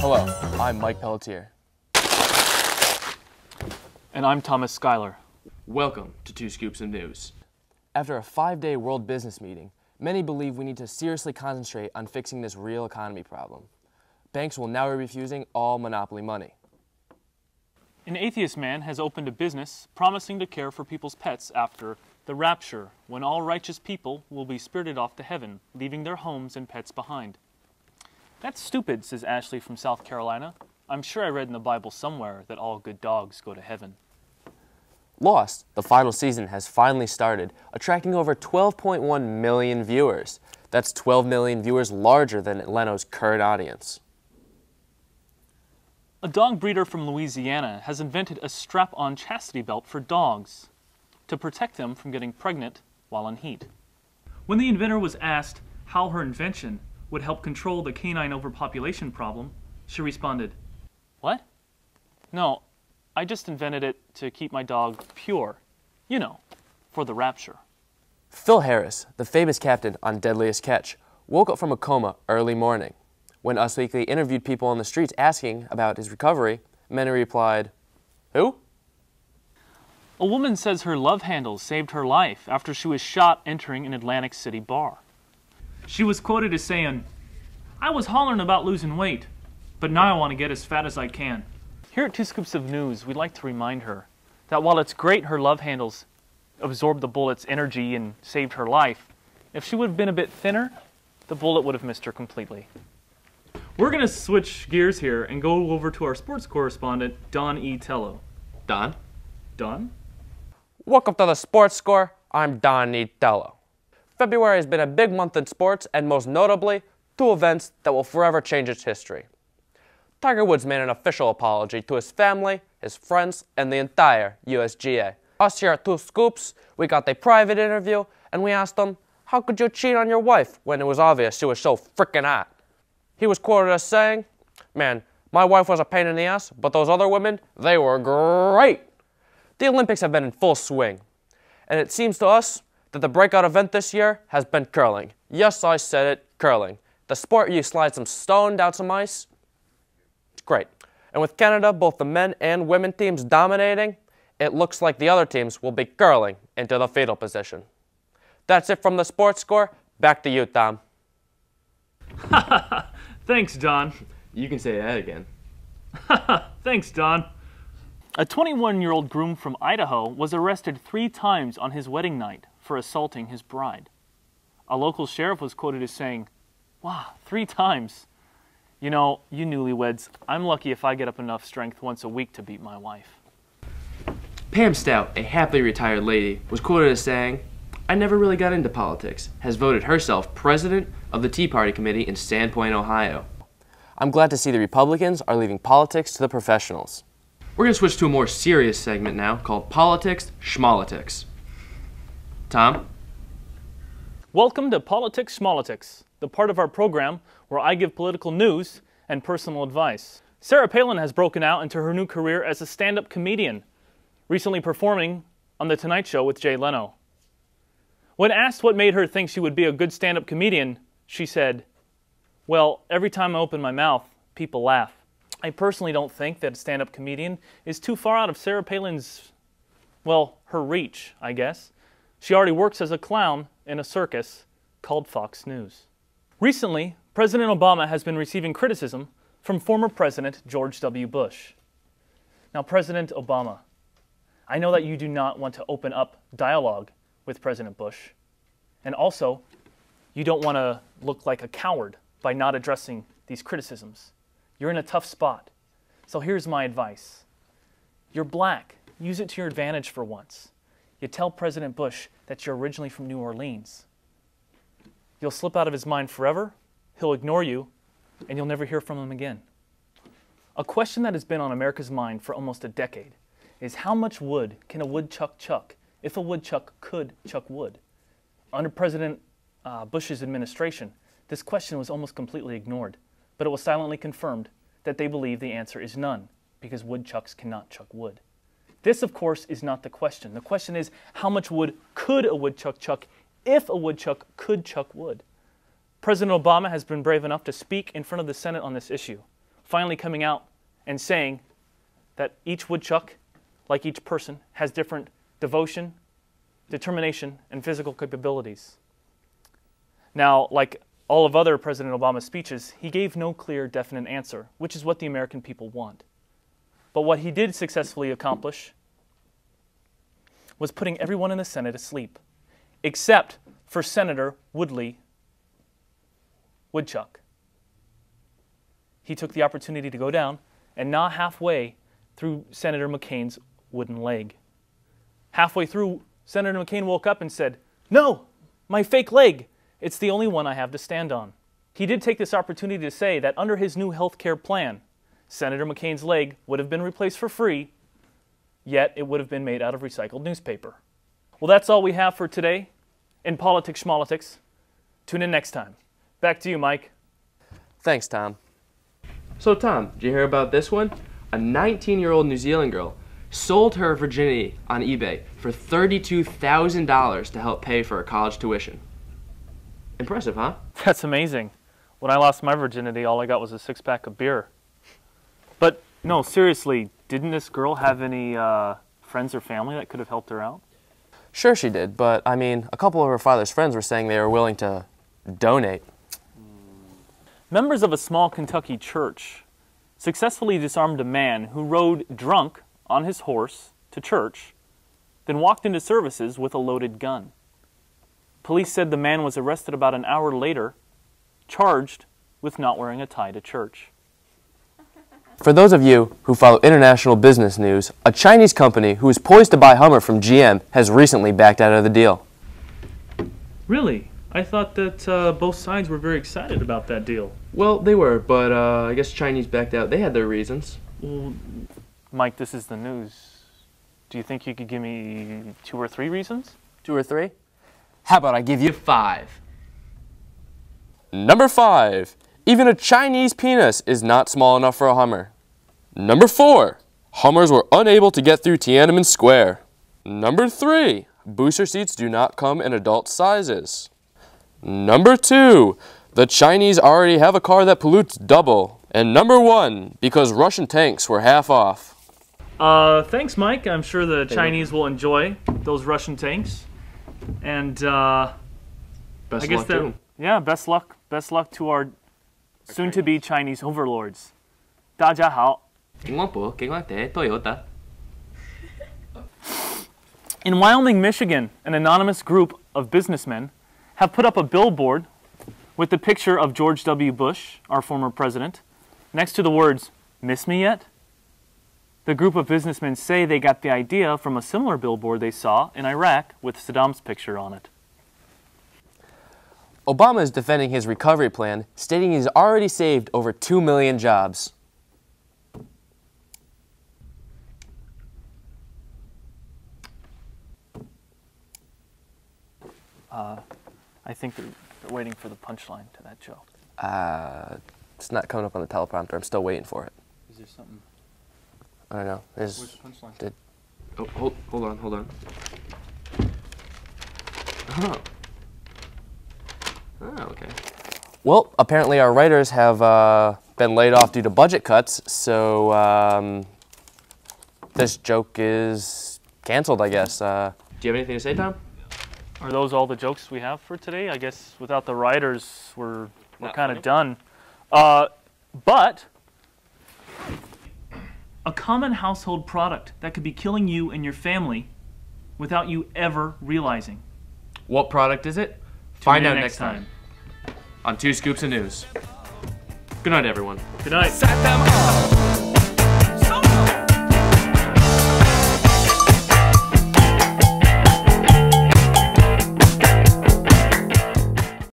Hello, I'm Mike Pelletier. And I'm Thomas Skylar. Welcome to Two Scoops of News. After a five day World Business meeting, many believe we need to seriously concentrate on fixing this real economy problem. Banks will now be refusing all monopoly money. An atheist man has opened a business promising to care for people's pets after the rapture, when all righteous people will be spirited off to heaven, leaving their homes and pets behind. That's stupid, says Ashley from South Carolina. I'm sure I read in the Bible somewhere that all good dogs go to heaven. Lost, the final season has finally started, attracting over 12.1 million viewers. That's 12 million viewers larger than Leno's current audience. A dog breeder from Louisiana has invented a strap on chastity belt for dogs to protect them from getting pregnant while in heat. When the inventor was asked how her invention would help control the canine overpopulation problem, she responded, What? No, I just invented it to keep my dog pure. You know, for the rapture. Phil Harris, the famous captain on Deadliest Catch, woke up from a coma early morning. When Us Weekly interviewed people on the streets asking about his recovery, many replied, Who? A woman says her love handle saved her life after she was shot entering an Atlantic City bar. She was quoted as saying, I was hollering about losing weight, but now I want to get as fat as I can. Here at Two Scoops of News, we'd like to remind her that while it's great her love handles absorbed the bullet's energy and saved her life, if she would have been a bit thinner, the bullet would have missed her completely. We're going to switch gears here and go over to our sports correspondent, Don E. Tello. Don? Don? Welcome to the Sports Score. I'm Don Nitello. February has been a big month in sports, and most notably, two events that will forever change its history. Tiger Woods made an official apology to his family, his friends, and the entire USGA. Us here at Two Scoops, we got a private interview, and we asked him, How could you cheat on your wife when it was obvious she was so frickin' hot? He was quoted as saying, Man, my wife was a pain in the ass, but those other women, they were great. The Olympics have been in full swing, and it seems to us that the breakout event this year has been curling. Yes, I said it, curling. The sport you slide some stone down some ice. It's great. And with Canada, both the men and women teams dominating, it looks like the other teams will be curling into the fetal position. That's it from the sports score. Back to you, Tom. Thanks, Don. You can say that again. Thanks, Don. A 21 year old groom from Idaho was arrested three times on his wedding night for assaulting his bride. A local sheriff was quoted as saying, Wow, three times. You know, you newlyweds, I'm lucky if I get up enough strength once a week to beat my wife. Pam Stout, a happily retired lady, was quoted as saying, I never really got into politics, has voted herself president of the Tea Party Committee in Sandpoint, Ohio. I'm glad to see the Republicans are leaving politics to the professionals. We're going to switch to a more serious segment now called Politics Schmolitics. Tom? Welcome to Politics Schmolitics, the part of our program where I give political news and personal advice. Sarah Palin has broken out into her new career as a stand up comedian, recently performing on The Tonight Show with Jay Leno. When asked what made her think she would be a good stand up comedian, she said, Well, every time I open my mouth, people laugh. I personally don't think that a stand up comedian is too far out of Sarah Palin's, well, her reach, I guess. She already works as a clown in a circus called Fox News. Recently, President Obama has been receiving criticism from former President George W. Bush. Now, President Obama, I know that you do not want to open up dialogue with President Bush. And also, you don't want to look like a coward by not addressing these criticisms. You're in a tough spot. So here's my advice You're black. Use it to your advantage for once. You tell President Bush that you're originally from New Orleans. You'll slip out of his mind forever, he'll ignore you, and you'll never hear from him again. A question that has been on America's mind for almost a decade is how much wood can a woodchuck chuck if a woodchuck could chuck wood? Under President uh, Bush's administration, this question was almost completely ignored, but it was silently confirmed that they believe the answer is none, because woodchucks cannot chuck wood. This, of course, is not the question. The question is how much wood could a woodchuck chuck if a woodchuck could chuck wood? President Obama has been brave enough to speak in front of the Senate on this issue, finally coming out and saying that each woodchuck, like each person, has different devotion, determination, and physical capabilities. Now, like all of other President Obama's speeches, he gave no clear, definite answer, which is what the American people want. But what he did successfully accomplish was putting everyone in the Senate asleep, except for Senator Woodley Woodchuck. He took the opportunity to go down and gnaw halfway through Senator McCain's wooden leg. Halfway through, Senator McCain woke up and said, No, my fake leg. It's the only one I have to stand on. He did take this opportunity to say that under his new health care plan, Senator McCain's leg would have been replaced for free, yet it would have been made out of recycled newspaper. Well, that's all we have for today in Politics Schmolitics. Tune in next time. Back to you, Mike. Thanks, Tom. So, Tom, did you hear about this one? A 19 year old New Zealand girl sold her virginity on eBay for $32,000 to help pay for her college tuition. Impressive, huh? That's amazing. When I lost my virginity, all I got was a six pack of beer. But no, seriously, didn't this girl have any uh, friends or family that could have helped her out? Sure, she did, but I mean, a couple of her father's friends were saying they were willing to donate. Members of a small Kentucky church successfully disarmed a man who rode drunk on his horse to church, then walked into services with a loaded gun. Police said the man was arrested about an hour later, charged with not wearing a tie to church. For those of you who follow international business news, a Chinese company who is poised to buy Hummer from GM has recently backed out of the deal. Really? I thought that uh, both sides were very excited about that deal. Well, they were, but uh, I guess Chinese backed out. They had their reasons. Well, Mike, this is the news. Do you think you could give me two or three reasons? Two or three? How about I give you Five. Number five, even a Chinese penis is not small enough for a Hummer. Number four, Hummers were unable to get through Tiananmen Square. Number three, booster seats do not come in adult sizes. Number two, the Chinese already have a car that pollutes double. And number one, because Russian tanks were half off. Uh, thanks, Mike. I'm sure the Chinese will enjoy those Russian tanks. And uh, Best I guess luck that, to 'em. yeah, best luck, best luck to our soon-to-be Chinese overlords. 大家好.警官部、警官队都有得。 In Wyoming, Michigan, an anonymous group of businessmen have put up a billboard with the picture of George W. Bush, our former president, next to the words, Miss me yet? The group of businessmen say they got the idea from a similar billboard they saw in Iraq with Saddam's picture on it. Obama is defending his recovery plan, stating he's already saved over 2 million jobs. I think they're, they're waiting for the punchline to that joke. Uh, it's not coming up on the teleprompter. I'm still waiting for it. Is there something? I don't know. Is Where's the punchline? did Oh, hold, hold on, hold on. Oh. Oh, okay. well, apparently our writers have uh, been laid off due to budget cuts, so um, this joke is canceled. I guess. Uh, Do you have anything to say, Tom? Are those all the jokes we have for today? I guess without the writers, we're, we're kind of done. Uh, but a common household product that could be killing you and your family without you ever realizing. What product is it? Tune Find out next time on Two Scoops of News. Good night, everyone. Good night. set them all